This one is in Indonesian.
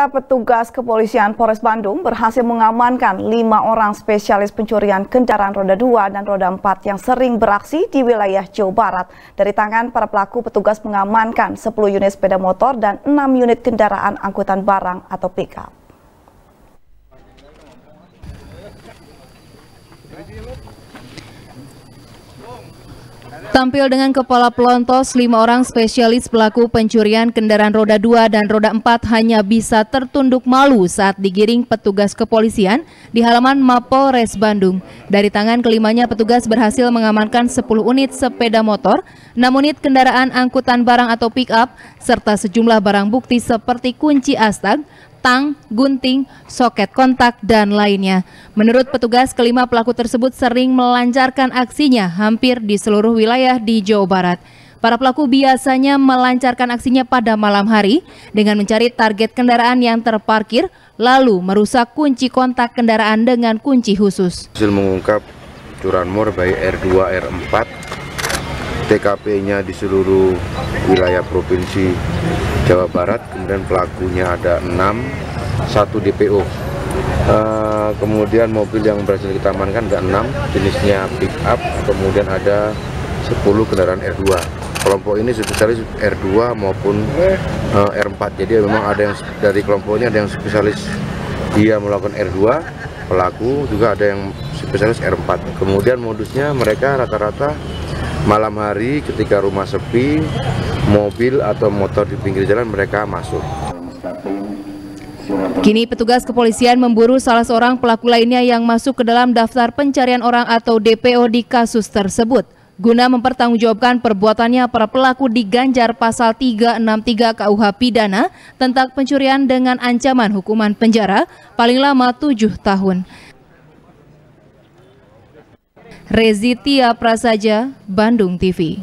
Petugas kepolisian Polres Bandung berhasil mengamankan lima orang spesialis pencurian kendaraan roda 2 dan roda 4 yang sering beraksi di wilayah Jawa Barat. Dari tangan para pelaku, petugas mengamankan 10 unit sepeda motor dan 6 unit kendaraan angkutan barang atau pickup. Tampil dengan kepala pelontos, lima orang spesialis pelaku pencurian kendaraan roda 2 dan roda 4 hanya bisa tertunduk malu saat digiring petugas kepolisian di halaman Mapolres Bandung. Dari tangan kelimanya petugas berhasil mengamankan 10 unit sepeda motor, 6 unit kendaraan angkutan barang atau pick-up, serta sejumlah barang bukti seperti kunci astag, tang, gunting, soket kontak, dan lainnya. Menurut petugas, kelima pelaku tersebut sering melancarkan aksinya hampir di seluruh wilayah di Jawa Barat. Para pelaku biasanya melancarkan aksinya pada malam hari dengan mencari target kendaraan yang terparkir, lalu merusak kunci kontak kendaraan dengan kunci khusus. Hasil mengungkap curanmor baik R2, R4, TKP-nya di seluruh wilayah provinsi Jawa Barat, kemudian pelakunya ada 6, satu DPO. Uh, kemudian mobil yang berhasil kita amankan ada 6, jenisnya pick up, kemudian ada 10 kendaraan R2. Kelompok ini spesialis R2 maupun uh, R4. Jadi memang ada yang dari kelompoknya ada yang spesialis dia melakukan R2, pelaku juga ada yang spesialis R4. Kemudian modusnya mereka rata-rata malam hari ketika rumah sepi mobil atau motor di pinggir jalan mereka masuk. Kini petugas kepolisian memburu salah seorang pelaku lainnya yang masuk ke dalam daftar pencarian orang atau DPO di kasus tersebut. Guna mempertanggungjawabkan perbuatannya, para pelaku diganjar pasal 363 KUH Pidana tentang pencurian dengan ancaman hukuman penjara paling lama 7 tahun. Rezitia Prasaja, Bandung TV.